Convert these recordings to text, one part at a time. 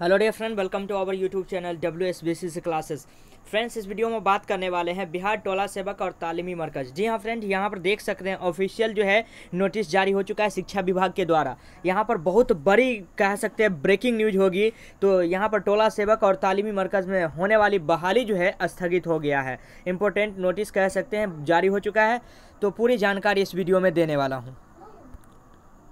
Hello dear friend welcome to our YouTube channel W S B C classes friends इस video में बात करने वाले हैं बिहार टोला सेवक और तालीमी मरकज। जी हाँ फ्रेंड यहाँ पर देख सकते हैं ऑफिशियल जो है नोटिस जारी हो चुका है शिक्षा विभाग के द्वारा। यहाँ पर बहुत बड़ी, कह सकते हैं ब्रेकिंग न्यूज़ होगी। तो यहाँ पर टोला सेवक और तालीमी मरकज में होने वाली बहाली जो है, स्थगित हो गया है। इंपॉर्टेंट नोटिस कह सकते हैं, जारी हो चुका है। तो पूरी जानकारी इस वीडियो में देने वाला हूँ।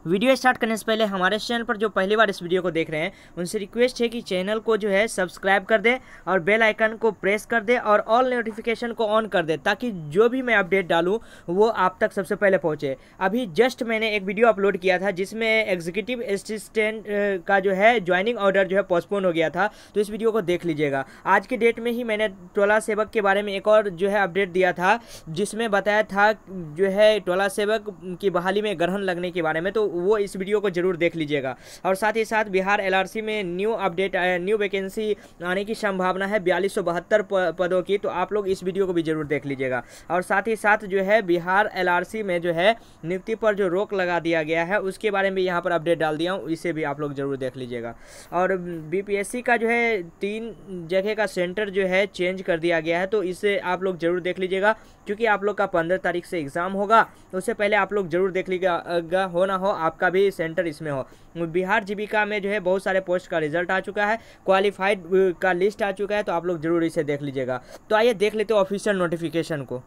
वीडियो स्टार्ट करने से पहले हमारे चैनल पर जो पहली बार इस वीडियो को देख रहे हैं, उनसे रिक्वेस्ट है कि चैनल को जो है सब्सक्राइब कर दे और बेल आइकन को प्रेस कर दे और ऑल नोटिफिकेशन को ऑन कर दे, ताकि जो भी मैं अपडेट डालूँ, वो आप तक सबसे पहले पहुँचे। अभी जस्ट मैंने एक वीडियो अपलोड किया था, जिसमें एग्जीक्यूटिव असिस्टेंट का जो है ज्वाइनिंग ऑर्डर जो है पोस्टपोन हो गया था तो इस वीडियो को देख लीजिएगा। आज के डेट में ही मैंने टोला सेवक के बारे में एक और जो है अपडेट दिया था, जिसमें बताया था जो है टोला सेवक की बहाली में ग्रहण लगने के बारे में तो वो इस वीडियो को ज़रूर देख लीजिएगा। और साथ ही साथ बिहार एलआरसी में न्यू अपडेट न्यू वैकेंसी आने की संभावना है बयालीस पदों की तो आप लोग इस वीडियो को भी ज़रूर देख लीजिएगा। और साथ ही साथ जो है बिहार एलआरसी में जो है नियुक्ति पर जो रोक लगा दिया गया है, उसके बारे में यहाँ पर अपडेट डाल दिया हूँ, इसे भी आप लोग ज़रूर देख लीजिएगा। और बीपीएससी का जो है तीन जगह का सेंटर जो है चेंज कर दिया गया है तो इसे आप लोग ज़रूर देख लीजिएगा, क्योंकि आप लोग का पंद्रह तारीख से एग्ज़ाम होगा, उससे पहले आप लोग ज़रूर देख लीजिएगा हो ना हो आपका भी सेंटर इसमें हो। बिहार जीविका में जो है बहुत सारे पोस्ट का रिज़ल्ट आ चुका है क्वालिफाइड का लिस्ट आ चुका है तो आप लोग ज़रूर इसे देख लीजिएगा। तो आइए देख लेते हो ऑफिशियल नोटिफिकेशन को।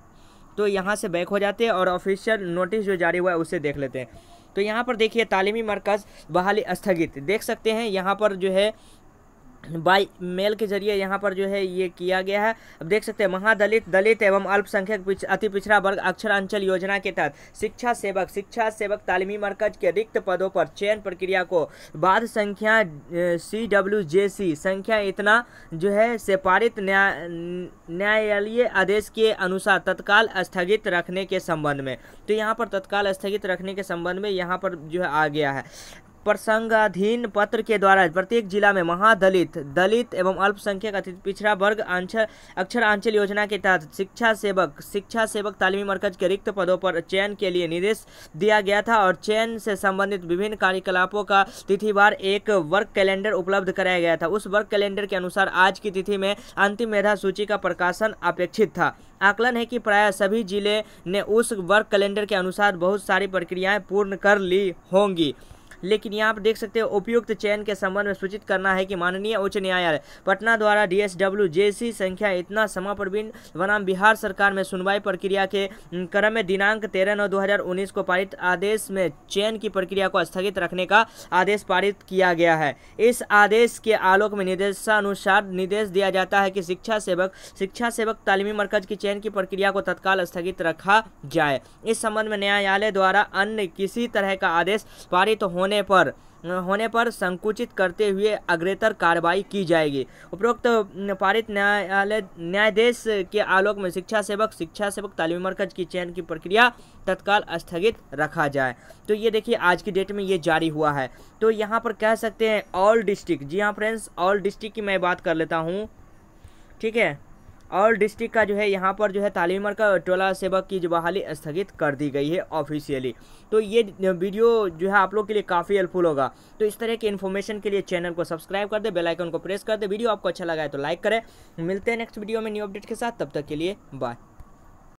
तो यहाँ से बैक हो जाते हैं और ऑफिशियल नोटिस जो जारी हुआ है, उसे देख लेते हैं। तो यहाँ पर देखिए, तालीमी मरकज़ बहाली स्थगित। देख सकते हैं, यहाँ पर जो है बाई मेल के ज़रिए यहाँ पर जो है ये किया गया है। अब देख सकते हैं महादलित दलित एवं अल्पसंख्यक पिछ, अति पिछड़ा वर्ग अक्षरांचल योजना के तहत शिक्षा सेवक शिक्षा सेवक तालीमी मरकज के रिक्त पदों पर चयन प्रक्रिया को बाद संख्या सी डब्ल्यू जे सी संख्या इतना जो है से पारित न्या, न्यायालय आदेश के अनुसार तत्काल स्थगित रखने के संबंध में। तो यहाँ पर तत्काल स्थगित रखने के संबंध में यहाँ पर जो है आ गया है। प्रसंगाधीन पत्र के द्वारा प्रत्येक जिला में महादलित, दलित एवं अल्पसंख्यक अति पिछड़ा वर्ग आंचल, अक्षर आंचल योजना के तहत शिक्षा सेवक शिक्षा सेवक तालीमी मरकज के रिक्त पदों पर चयन के लिए निर्देश दिया गया था और चयन से संबंधित विभिन्न कार्यकलापों का तिथिवार एक वर्क कैलेंडर उपलब्ध कराया गया था। उस वर्क कैलेंडर के अनुसार आज की तिथि में अंतिम मेधा सूची का प्रकाशन अपेक्षित था। आकलन है कि प्राय सभी ज़िले ने उस वर्क कैलेंडर के अनुसार बहुत सारी प्रक्रियाएँ पूर्ण कर ली होंगी। लेकिन यहाँ पर देख सकते हैं, उपयुक्त चयन के संबंध में सूचित करना है कि माननीय उच्च न्यायालय, पटना द्वारा डी एस डीएसडब्ल्यू जेसी संख्या इतना समा प्रवीण बनाम बिहार सरकार में सुनवाई प्रक्रिया के क्रम में दिनांक तेरह नौ दो को पारित आदेश में चयन की प्रक्रिया को स्थगित रखने का आदेश पारित किया गया है। इस आदेश के आलोक में निर्देशानुसार निर्देश दिया जाता है कि शिक्षा सेवक शिक्षा सेवक तालीमी मरकज की चयन की प्रक्रिया को तत्काल स्थगित रखा जाए। इस संबंध में न्यायालय द्वारा अन्य किसी तरह का आदेश पारित होने होने पर होने पर संकुचित करते हुए अग्रेतर कार्रवाई की जाएगी। उपरोक्त पारित न्यायालय, न्यायाधीश के आलोक में शिक्षा सेवक शिक्षा सेवक तालीमी मरकज की चयन की प्रक्रिया तत्काल स्थगित रखा जाए। तो ये देखिए, आज की डेट में ये जारी हुआ है। तो यहाँ पर कह सकते हैं, ऑल डिस्ट्रिक्ट, जी हाँ फ्रेंड्स, ऑल डिस्ट्रिक्ट की मैं बात कर लेता हूँ। ठीक है? और डिस्ट्रिक्ट का जो है, यहाँ पर जो है, तालीम का टोला सेवक की जो बहाली स्थगित कर दी गई है ऑफिशियली तो ये वीडियो जो है आप लोग के लिए काफ़ी हेल्पफुल होगा। तो इस तरह की इन्फॉर्मेशन के लिए चैनल को सब्सक्राइब कर दे बेलाइकन को प्रेस कर दे। वीडियो आपको अच्छा लगा है तो लाइक करें। मिलते हैं नेक्स्ट वीडियो में न्यू अपडेट के साथ। तब तक के लिए बाय